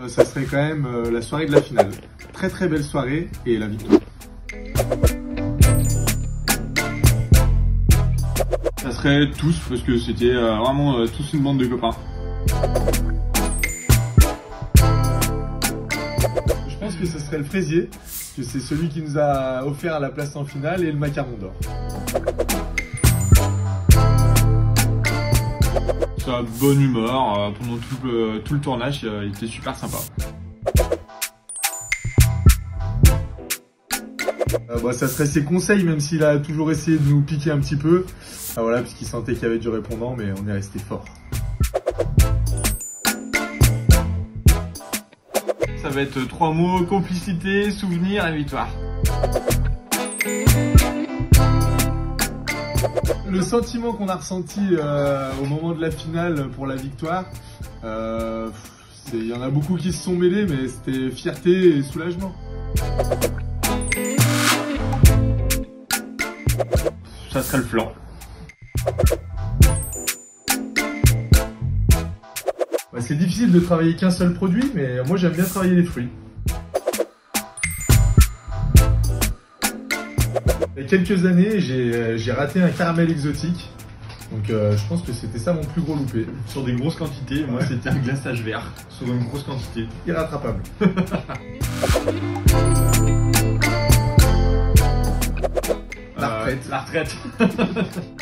Euh, ça serait quand même euh, la soirée de la finale. Très très belle soirée et la victoire. Ça serait tous, parce que c'était euh, vraiment tous une bande de copains. Je pense que ce serait le fraisier, que c'est celui qui nous a offert la place en finale et le macaron d'or. Sa bonne humeur euh, pendant tout le, tout le tournage, euh, il était super sympa. Euh, bah, ça serait ses conseils, même s'il a toujours essayé de nous piquer un petit peu. Ah, voilà, puisqu'il sentait qu'il y avait du répondant, mais on est resté fort. Ça va être trois mots, complicité, souvenir et victoire. Le sentiment qu'on a ressenti euh, au moment de la finale pour la victoire, euh, il y en a beaucoup qui se sont mêlés, mais c'était fierté et soulagement. Ça serait le flanc. Bah, c'est difficile de travailler qu'un seul produit, mais moi j'aime bien travailler les fruits. Il y a quelques années, j'ai j'ai raté un caramel exotique. Donc euh, je pense que c'était ça mon plus gros loupé. Sur des grosses quantités, moi c'était un glaçage vert. Sur une grosse quantité. Irrattrapable. La Euh, retraite. la retraite.